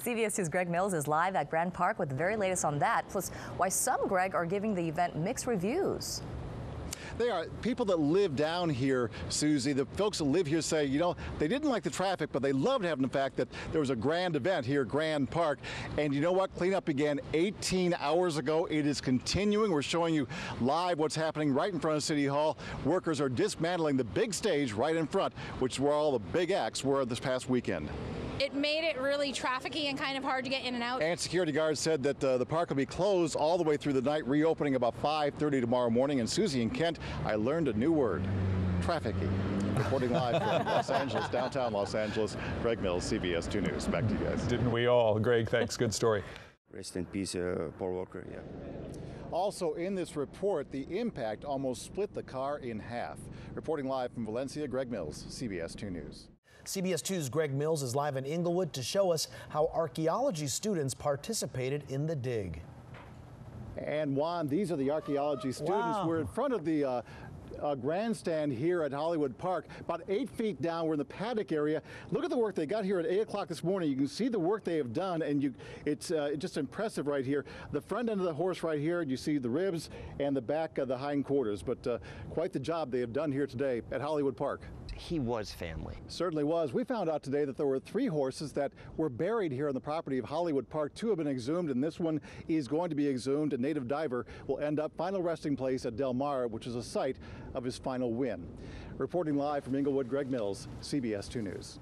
CBS 2's Greg Mills is live at Grand Park with the very latest on that, plus why some, Greg, are giving the event mixed reviews. They are people that live down here, Susie. The folks that live here say, you know, they didn't like the traffic, but they loved having the fact that there was a grand event here, Grand Park. And you know what? Cleanup began 18 hours ago. It is continuing. We're showing you live what's happening right in front of City Hall. Workers are dismantling the big stage right in front, which is where all the big acts were this past weekend it made it really trafficy and kind of hard to get in and out. And security guards said that uh, the park will be closed all the way through the night, reopening about 5:30 tomorrow morning. And Susie and Kent, I learned a new word: trafficking. Reporting live from Los Angeles, downtown Los Angeles, Greg Mills, CBS 2 News. Back to you guys. Didn't we all? Greg, thanks. Good story. Rest in peace, uh, Paul Walker. Yeah. Also in this report, the impact almost split the car in half. Reporting live from Valencia, Greg Mills, CBS 2 News. CBS 2's Greg Mills is live in Inglewood to show us how archaeology students participated in the dig. And Juan, these are the archaeology students. Wow. We're in front of the uh, uh, grandstand here at Hollywood Park, about eight feet down. We're in the paddock area. Look at the work they got here at 8 o'clock this morning. You can see the work they have done, and you, it's uh, just impressive right here. The front end of the horse right here, you see the ribs and the back of the hindquarters, but uh, quite the job they have done here today at Hollywood Park he was family. Certainly was. We found out today that there were three horses that were buried here on the property of Hollywood Park. Two have been exhumed, and this one is going to be exhumed. A Native Diver will end up final resting place at Del Mar, which is a site of his final win. Reporting live from Inglewood, Greg Mills, CBS 2 News.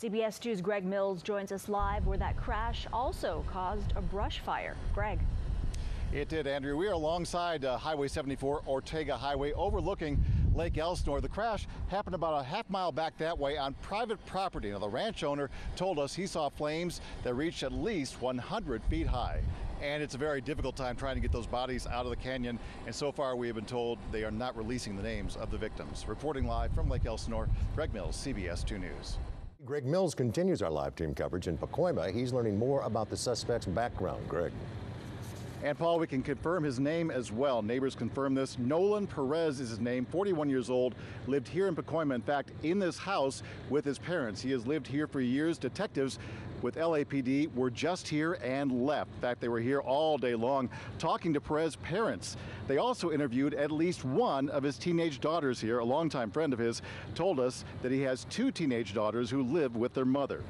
CBS 2's Greg Mills joins us live where that crash also caused a brush fire. Greg. It did, Andrew. We are alongside uh, Highway 74, Ortega Highway, overlooking Lake Elsinore. The crash happened about a half mile back that way on private property. Now, the ranch owner told us he saw flames that reached at least 100 feet high. And it's a very difficult time trying to get those bodies out of the canyon. And so far, we have been told they are not releasing the names of the victims. Reporting live from Lake Elsinore, Greg Mills, CBS 2 News. Greg Mills continues our live team coverage in Pacoima. He's learning more about the suspect's background. Greg. And Paul, we can confirm his name as well. Neighbors confirm this. Nolan Perez is his name, 41 years old, lived here in Pacoima. In fact, in this house with his parents. He has lived here for years. Detectives with LAPD were just here and left. In fact, they were here all day long talking to Perez's parents. They also interviewed at least one of his teenage daughters here. A longtime friend of his told us that he has two teenage daughters who live with their mother.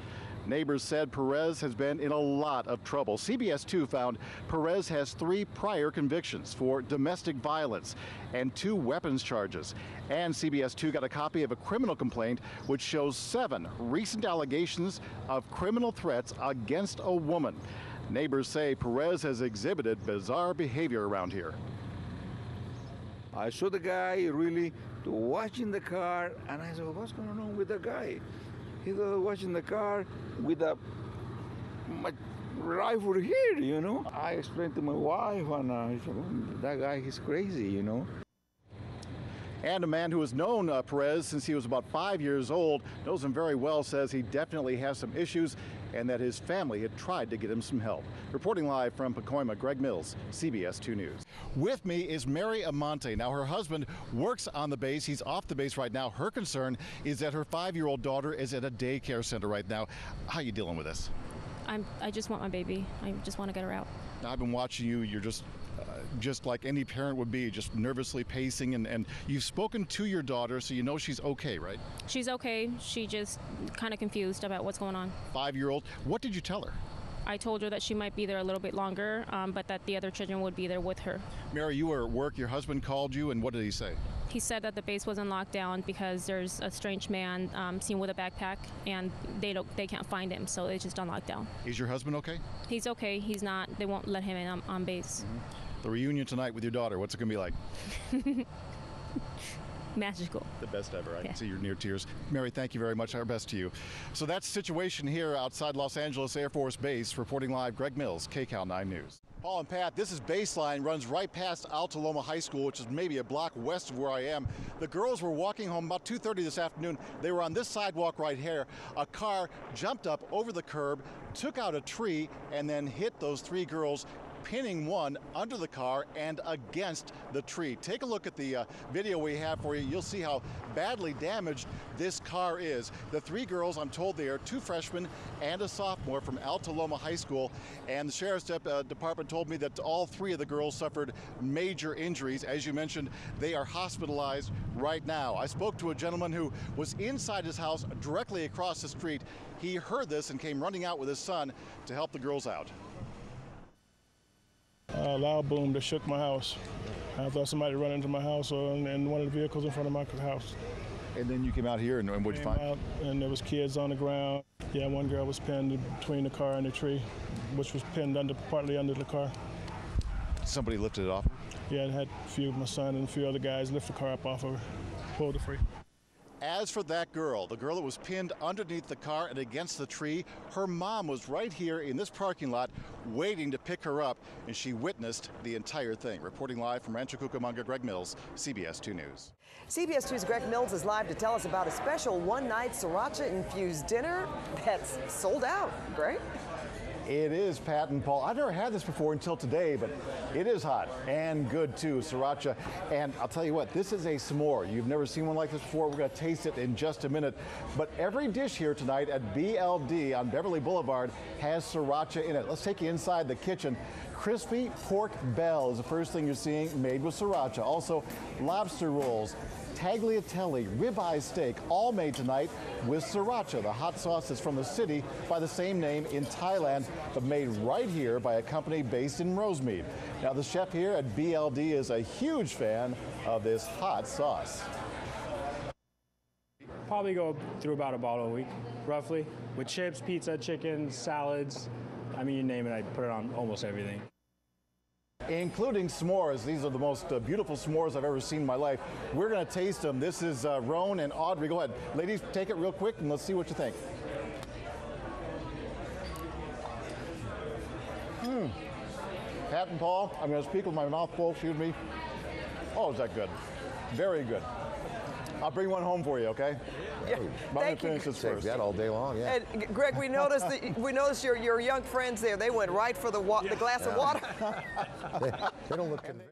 Neighbors said Perez has been in a lot of trouble. CBS 2 found Perez has three prior convictions for domestic violence and two weapons charges. And CBS 2 got a copy of a criminal complaint which shows seven recent allegations of criminal threats against a woman. Neighbors say Perez has exhibited bizarre behavior around here. I saw the guy really watching the car, and I said, What's going on with the guy? He was watching the car with a my rifle here, you know. I explained to my wife, and uh, said, that guy, he's crazy, you know. And a man who has known uh, Perez since he was about five years old, knows him very well, says he definitely has some issues and that his family had tried to get him some help. Reporting live from Pacoima, Greg Mills, CBS 2 News. With me is Mary Amante. Now, her husband works on the base. He's off the base right now. Her concern is that her five-year-old daughter is at a daycare center right now. How are you dealing with this? I'm, I just want my baby. I just want to get her out. I've been watching you. You're just just like any parent would be, just nervously pacing. And, and you've spoken to your daughter, so you know she's okay, right? She's okay. She just kind of confused about what's going on. Five year old. What did you tell her? I told her that she might be there a little bit longer, um, but that the other children would be there with her. Mary, you were at work. Your husband called you, and what did he say? He said that the base was in lockdown because there's a strange man um, seen with a backpack, and they don't, they can't find him, so it's just on lockdown. Is your husband okay? He's okay. He's not. They won't let him in on, on base. Mm-hmm. The reunion tonight with your daughter, what's it going to be like? magical. The best ever. I yeah. can see your near tears. Mary, thank you very much. Our best to you. So that's the situation here outside Los Angeles Air Force Base. Reporting live, Greg Mills, KCAL 9 News. Paul and Pat, this is Baseline, runs right past Alta Loma High School, which is maybe a block west of where I am. The girls were walking home about 2.30 this afternoon. They were on this sidewalk right here. A car jumped up over the curb, took out a tree, and then hit those three girls pinning one under the car and against the tree. Take a look at the uh, video we have for you. You'll see how badly damaged this car is. The three girls, I'm told they are two freshmen and a sophomore from Alta Loma High School. And the Sheriff's Dep- uh, Department told me that all three of the girls suffered major injuries. As you mentioned, they are hospitalized right now. I spoke to a gentleman who was inside his house directly across the street. He heard this and came running out with his son to help the girls out. A loud boom that shook my house. I thought somebody ran into my house or in, in one of the vehicles in front of my house. And then you came out here, and, and what'd you find? out, and there was kids on the ground. Yeah, one girl was pinned between the car and the tree, which was pinned under partly under the car. Somebody lifted it off. Yeah, I had a few, of my son and a few other guys lift the car up off of her, pulled her free. As for that girl, the girl that was pinned underneath the car and against the tree, her mom was right here in this parking lot waiting to pick her up, and she witnessed the entire thing. Reporting live from Rancho Cucamonga, Greg Mills, CBS 2 News. CBS 2's Greg Mills is live to tell us about a special one night sriracha infused dinner that's sold out. Greg? It is Pat and Paul. I've never had this before until today, but it is hot and good too, sriracha. And I'll tell you what, this is a s'more. You've never seen one like this before. We're going to taste it in just a minute. But every dish here tonight at BLD on Beverly Boulevard has sriracha in it. Let's take you inside the kitchen. Crispy pork bell is the first thing you're seeing made with sriracha. Also, lobster rolls, tagliatelle, ribeye steak, all made tonight with sriracha. The hot sauce is from the city by the same name in Thailand, but made right here by a company based in Rosemead. Now, the chef here at BLD is a huge fan of this hot sauce. Probably go through about a bottle a week, roughly, with chips, pizza, chicken, salads. I mean, you name it, I put it on almost everything. Including s'mores. These are the most uh, beautiful s'mores I've ever seen in my life. We're going to taste them. This is uh, Roan and Audrey. Go ahead. Ladies, take it real quick and let's see what you think. Hmm. Pat and Paul, I'm going to speak with my mouth full, excuse me. Oh, is that good? Very good. I'll bring one home for you, okay? Yeah, I'm going thank to you. finish this Take first. that all day long, yeah. And Greg, we noticed that we noticed your, your young friends there. They went right for the wa- the glass of water. they, they don't look convinced.